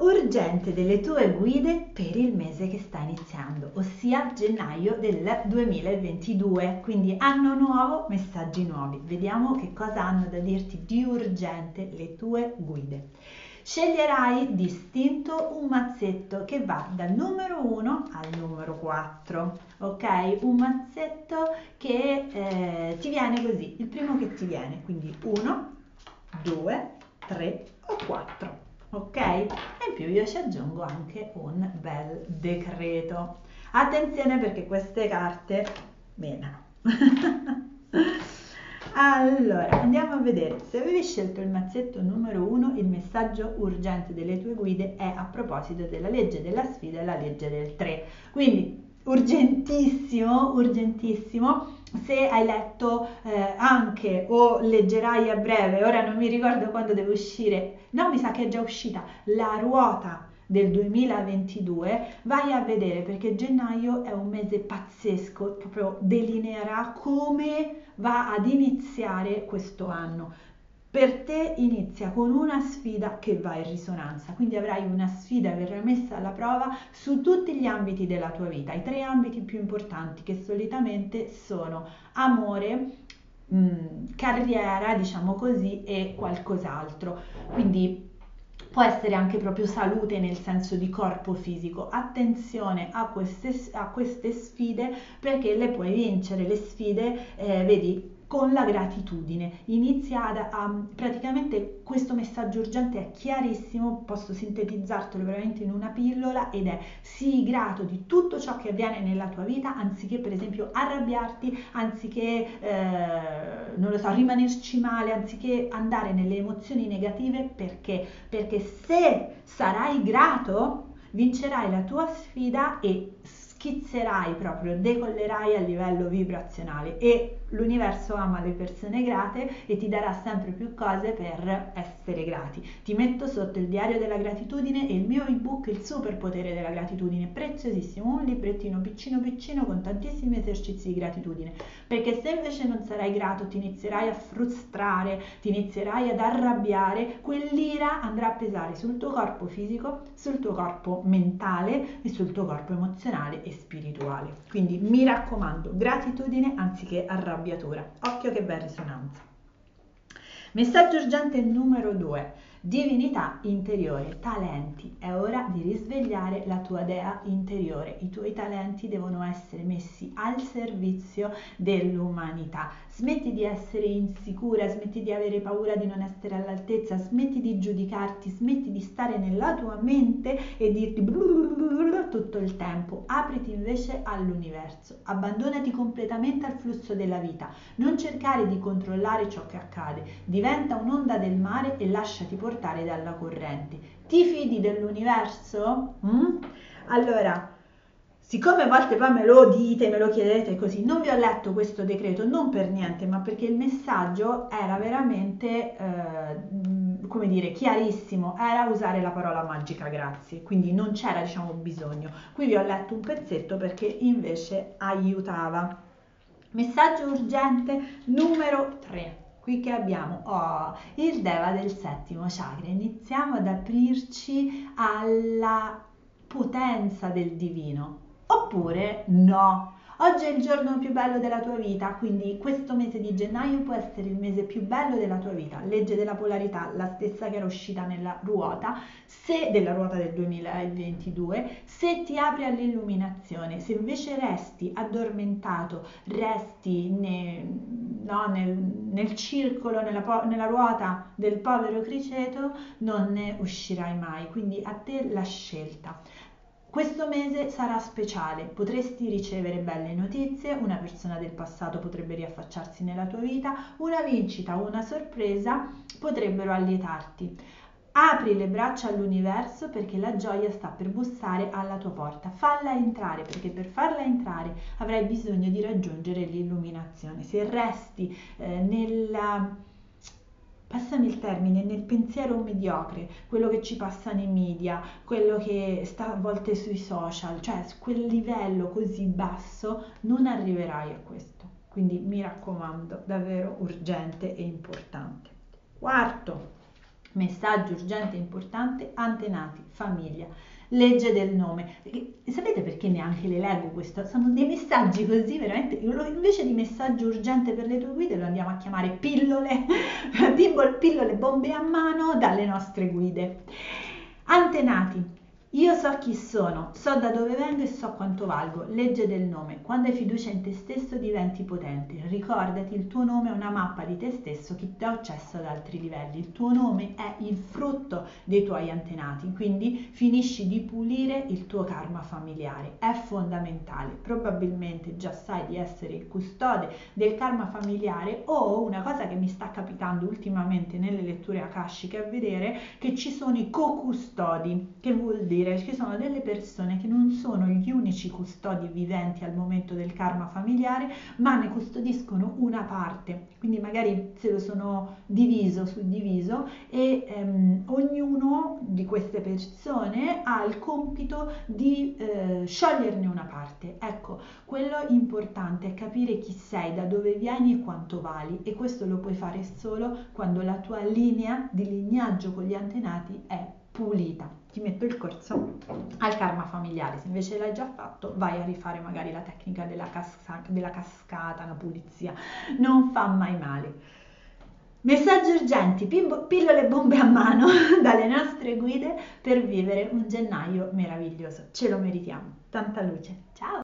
urgente delle tue guide per il mese che sta iniziando, ossia gennaio del 2022. Quindi anno nuovo, messaggi nuovi. Vediamo che cosa hanno da dirti di urgente le tue guide. Sceglierai distinto un mazzetto che va dal numero 1 al numero 4, ok? Un mazzetto che eh, ti viene così, il primo che ti viene, quindi 1, 2, 3 o 4 ok? E in più io ci aggiungo anche un bel decreto. Attenzione perché queste carte menano. allora, andiamo a vedere. Se avevi scelto il mazzetto numero 1, il messaggio urgente delle tue guide è a proposito della legge della sfida e la legge del 3. Quindi urgentissimo, urgentissimo. Se hai letto eh, anche o leggerai a breve, ora non mi ricordo quando deve uscire, no, mi sa che è già uscita, la ruota del 2022, vai a vedere perché gennaio è un mese pazzesco, proprio delineerà come va ad iniziare questo anno per te inizia con una sfida che va in risonanza, quindi avrai una sfida che verrà messa alla prova su tutti gli ambiti della tua vita, i tre ambiti più importanti che solitamente sono amore, mh, mm, carriera, diciamo così, e qualcos'altro. Quindi può essere anche proprio salute nel senso di corpo fisico. Attenzione a queste, a queste sfide perché le puoi vincere, le sfide, eh, vedi, con la gratitudine. Inizia ad, a, praticamente questo messaggio urgente è chiarissimo, posso sintetizzartelo veramente in una pillola ed è sii grato di tutto ciò che avviene nella tua vita anziché per esempio arrabbiarti, anziché eh, non lo so, rimanerci male, anziché andare nelle emozioni negative perché? Perché se sarai grato vincerai la tua sfida e schizzerai proprio, decollerai a livello vibrazionale e l'universo ama le persone grate e ti darà sempre più cose per essere grati. Ti metto sotto il diario della gratitudine e il mio ebook Il superpotere della gratitudine, preziosissimo, un librettino piccino piccino con tantissimi esercizi di gratitudine, perché se invece non sarai grato ti inizierai a frustrare, ti inizierai ad arrabbiare, quell'ira andrà a pesare sul tuo corpo fisico, sul tuo corpo mentale e sul tuo corpo emozionale spirituale. Quindi mi raccomando, gratitudine anziché arrabbiatura. Occhio che bella risonanza. Messaggio urgente numero 2 Divinità interiore, talenti, è ora di risvegliare la tua dea interiore. I tuoi talenti devono essere messi al servizio dell'umanità. Smetti di essere insicura, smetti di avere paura di non essere all'altezza, smetti di giudicarti, smetti di stare nella tua mente e dirti tutto il tempo. Apriti invece all'universo. Abbandonati completamente al flusso della vita. Non cercare di controllare ciò che accade. Diventa un'onda del mare e lasciati portare portare dalla corrente. Ti fidi dell'universo? Mm? Allora, siccome a volte poi me lo dite, me lo chiedete così, non vi ho letto questo decreto non per niente, ma perché il messaggio era veramente, eh, come dire, chiarissimo, era usare la parola magica, grazie, quindi non c'era, diciamo, bisogno. Qui vi ho letto un pezzetto perché invece aiutava. Messaggio urgente numero 3 qui che abbiamo oh, il Deva del settimo chakra. Iniziamo ad aprirci alla potenza del divino. Oppure no, Oggi è il giorno più bello della tua vita, quindi questo mese di gennaio può essere il mese più bello della tua vita. Legge della polarità, la stessa che era uscita nella ruota, se della ruota del 2022, se ti apri all'illuminazione, se invece resti addormentato, resti ne, no, nel, nel, circolo, nella, nella ruota del povero criceto, non ne uscirai mai. Quindi a te la scelta. Questo mese sarà speciale, potresti ricevere belle notizie, una persona del passato potrebbe riaffacciarsi nella tua vita, una vincita o una sorpresa potrebbero allietarti. Apri le braccia all'universo perché la gioia sta per bussare alla tua porta. Falla entrare perché per farla entrare avrai bisogno di raggiungere l'illuminazione. Se resti eh, nella passami il termine, nel pensiero mediocre, quello che ci passa nei media, quello che sta a volte sui social, cioè su quel livello così basso, non arriverai a questo. Quindi mi raccomando, davvero urgente e importante. Quarto, Messaggio urgente e importante, antenati, famiglia legge del nome. Sapete perché neanche le leggo questo? Sono dei messaggi così veramente, invece di messaggio urgente per le tue guide lo andiamo a chiamare pillole, pillole bombe a mano dalle nostre guide. Antenati, io so chi sono, so da dove vengo e so quanto valgo. Legge del nome. Quando hai fiducia in te stesso diventi potente. Ricordati, il tuo nome è una mappa di te stesso che dà accesso ad altri livelli. Il tuo nome è il frutto dei tuoi antenati, quindi finisci di pulire il tuo karma familiare. È fondamentale. Probabilmente già sai di essere il custode del karma familiare o una cosa che mi sta capitando ultimamente nelle letture akashiche è vedere che ci sono i co-custodi, che vuol dire dire, ci sono delle persone che non sono gli unici custodi viventi al momento del karma familiare, ma ne custodiscono una parte, quindi magari se lo sono diviso, suddiviso e ehm, ognuno di queste persone ha il compito di eh, scioglierne una parte. Ecco, quello importante è capire chi sei, da dove vieni e quanto vali e questo lo puoi fare solo quando la tua linea di lignaggio con gli antenati è pulita. Ti metto il corso al karma familiare. Se invece l'hai già fatto, vai a rifare magari la tecnica della, casca- della cascata, la pulizia. Non fa mai male. Messaggi urgenti, pillole bombe a mano dalle nostre guide per vivere un gennaio meraviglioso. Ce lo meritiamo. Tanta luce. Ciao!